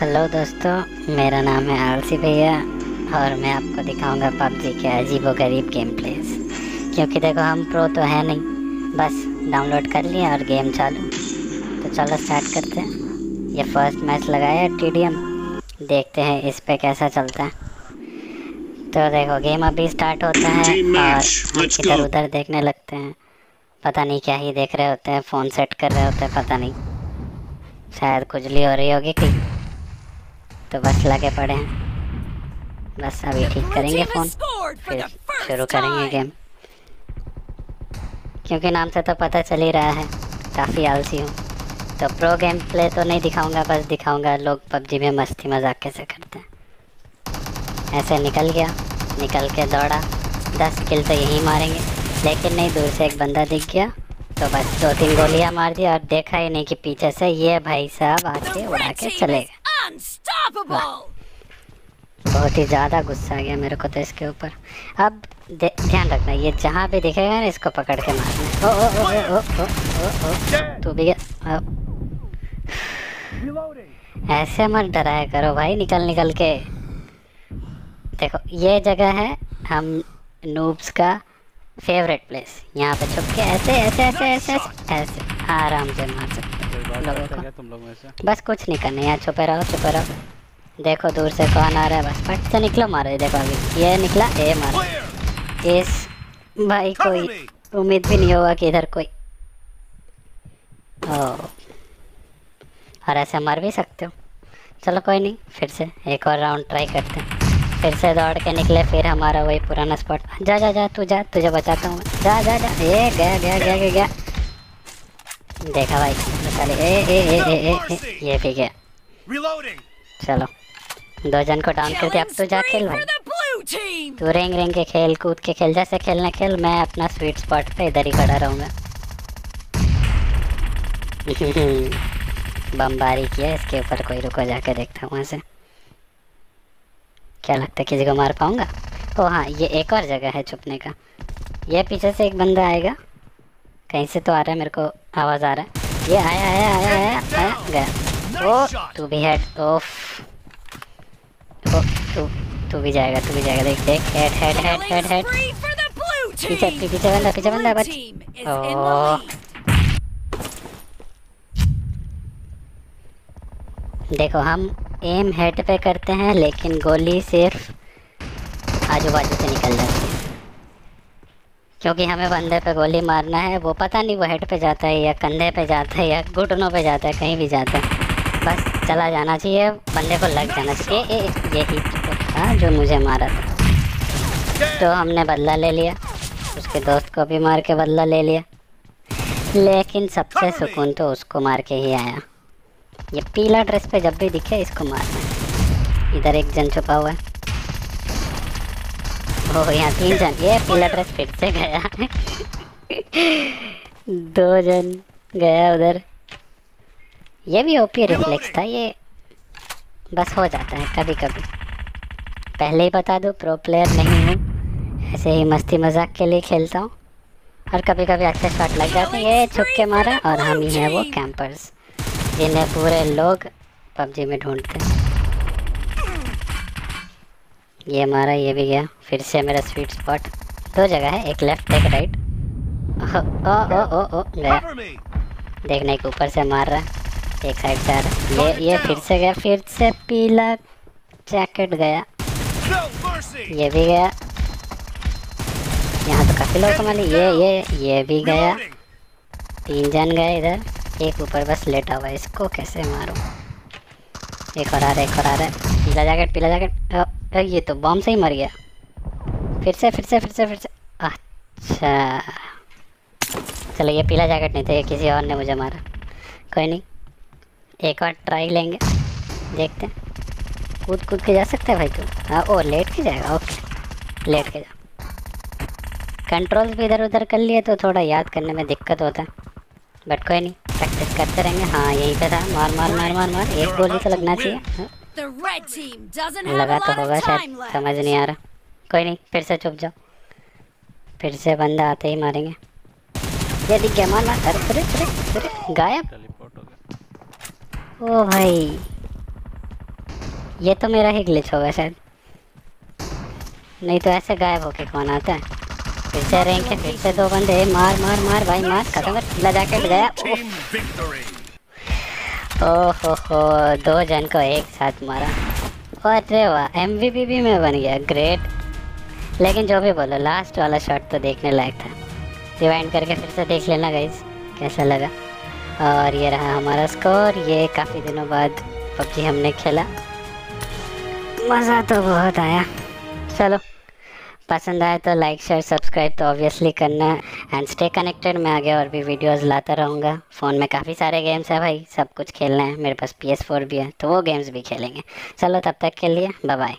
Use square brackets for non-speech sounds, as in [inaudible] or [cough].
Hello दोस्तों मेरा नाम है आलसी भैया और मैं आपको दिखाऊँगा पबजी के अजीबो गरीब गेम प्लेस क्योंकि देखो हम प्रो तो है नहीं। बस डाउनलोड कर लिए और गेम चालू। तो चलो स्टार्ट करते हैं। ये फ़र्स्ट मैच लगाया टी देखते हैं इस पे कैसा चलता है। तो देखो गेम अभी स्टार्ट होता है और इधर उधर देखने लगते हैं। पता नहीं क्या ही देख रहे होते हैं फ़ोन सेट कर रहे होते हैं पता नहीं। शायद खुजली हो रही होगी कहीं। तो बस लगे पड़े हैं। बस अभी ठीक करेंगे फ़ोन फिर शुरू करेंगे गेम क्योंकि नाम से तो पता चल ही रहा है। काफ़ी आलसी हूँ। तो प्रो गेम प्ले तो नहीं दिखाऊँगा बस दिखाऊँगा। लोग पबजी में मस्ती मज़ाक कैसे करते हैं? ऐसे निकल गया। निकल के दौड़ा। दस किल तो यहीं मारेंगे। लेकिन नहीं दूर से एक बंदा दिख गया। तो बस दो तीन गोलियाँ मार दी और देखा ही नहीं कि पीछे से ये भाई साहब आके उड़ा के चले गए! बहुत ही ज़्यादा गुस्सा आ गया मेरे को तो इसके ऊपर अब ध्यान रखना ये जहाँ भी दिखेगा ना इसको पकड़ के मारना ओ ओ ओ ओ ओ ओ तू भी ऐसे मत डराया करो भाई निकल निकल के देखो ये जगह है हम नूब्स का फेवरेट प्लेस यहाँ पे छुप के ऐसे ऐसे ऐसे ऐसे ऐसे आराम से मार सकते लोगों को बस कुछ नहीं करना यहाँ छुपे रहो छुपे रहो देखो दूर से कौन आ रहा है बस। फट से निकलो मारो देखो अभी। ये निकला ए मारो। इस भाई कोई उम्मीद भी नहीं होगा कि इधर कोई ओ। और ऐसे मर भी सकते हो। चलो कोई नहीं फिर से एक और राउंड ट्राई करते हैं। फिर से दौड़ के निकले फिर हमारा वही पुराना स्पॉट जा जा जा तू जा तुझे बचाता हूँ। जा जा जा ए गया गया गया गया गया। देखा भाई चले ए ए ए ए ए, ए ये भी गया। चलो। दो जन को डाउन कर दिया अब तो जा खेल भाई। तू रेंग रेंग के खेल कूद के खेल जैसे खेलना खेल मैं अपना स्वीट स्पॉट पे इधर ही खड़ा रहूँगा। [laughs] बमबारी किया इसके ऊपर कोई रुको जाके देखता हूँ वहाँ से क्या लगता है किसी को मार पाऊँगा? ओ हाँ ये एक और जगह है छुपने का। ये पीछे से एक बंदा आएगा। कहीं से तो आ रहा है मेरे को आवाज़ आ रहा है। ये आया आया आया आया आया गया। ओ तू भी हेड ओफ। ओ तू तू भी जाएगा तू भी जाएगा। देख देख head head head head head! पीछे पीछे बंदा पीछे बंदा बच. देखो हम एम हेड पे करते हैं लेकिन गोली सिर्फ़ आजू बाजू से निकल जाती है। क्योंकि हमें बंदे पे गोली मारना है वो पता नहीं वो हेड पे जाता है या कंधे पे जाता है या घुटनों पे जाता है कहीं भी जाता है। बस। चला जाना चाहिए बंदे को लग जाना चाहिए। यही तो था जो मुझे मारा था। तो हमने बदला ले लिया। उसके दोस्त को भी मार के बदला ले लिया। लेकिन सबसे सुकून तो उसको मार के ही आया। ये पीला ड्रेस पे जब भी दिखे इसको मारना इधर एक जन छुपा हुआ है। ओह यहाँ तीन जन। ये पीला ड्रेस फिर से गया। [laughs] दो जन गया उधर। ये भी ओपी रिफ्लेक्स था ये बस हो जाता है कभी कभी पहले ही बता दो प्रो प्लेयर नहीं हूँ। ऐसे ही मस्ती मज़ाक के लिए खेलता हूँ। और कभी कभी अच्छे शॉट लग जाते हैं ये छुप के मारा और हम ही हैं वो कैंपर्स जिन्हें पूरे लोग पबजी में ढूंढते हैं। ये मारा ये भी गया। फिर से मेरा स्वीट स्पॉट दो जगह है एक लेफ़्ट एक राइट ओ ओ ओ ओ गया। Cover me. देखने के ऊपर से मार रहा है। एक साइड से ये ये फिर से गया फिर से पीला जैकेट गया। ये भी गया। यहाँ तो काफ़ी लोग को माली ये ये ये भी गया। तीन जन गए इधर। एक ऊपर बस लेटा हुआ इसको कैसे मारूं? एक और आ रहा है एक और आ रहा है। पीला जैकेट पीला जैकेट ये तो बम से ही मर गया। फिर से फिर से फिर से फिर से। अच्छा। चलो ये पीला जैकेट नहीं था। ये किसी और ने मुझे मारा। कोई नहीं। एक और ट्राई लेंगे। देखते हैं। कूद कूद के जा सकते हैं भाई तू? हाँ ओ लेट के जाएगा ओके लेट के जा। कंट्रोल्स भी इधर उधर कर लिए तो थोड़ा याद करने में दिक्कत होता है। बट कोई नहीं प्रैक्टिस करते रहेंगे। हाँ यही पे था। मार मार मार मार मार। एक गोली तो लगना चाहिए। हाँ, लगा तो होगा शायद समझ नहीं आ रहा। कोई नहीं फिर से चुप जाओ। फिर से बंदा आते ही मारेंगे। यदि गया मार मार। अरे अरे अरे गायब। ओ भाई। ये तो मेरा ही ग्लिच होगा शायद। नहीं तो ऐसे गायब होके कौन आता है? फिर से रैंक है, फिर से दो बंदे। मार मार मार, भाई, मार। खत्म कर पीला जैकेट गया। ओहो। हो दो जन को एक साथ मारा। अरे वाह एमवीपी भी मैं बन गया। ग्रेट लेकिन जो भी बोलो लास्ट वाला शॉट तो देखने लायक था। रिवाइंड करके फिर से देख लेना गाइज़ कैसा लगा? और ये रहा हमारा स्कोर ये काफ़ी दिनों बाद पबजी हमने खेला। मज़ा तो बहुत आया। चलो, पसंद आए तो लाइक शेयर सब्सक्राइब तो ऑब्वियसली करना। एंड स्टे कनेक्टेड मैं आगे और भी वीडियोस लाता रहूँगा। फ़ोन में काफ़ी सारे गेम्स हैं भाई, सब कुछ खेलना है। मेरे पास पी भी है तो वो गेम्स भी खेलेंगे। चलो, तब तक के लिए बाय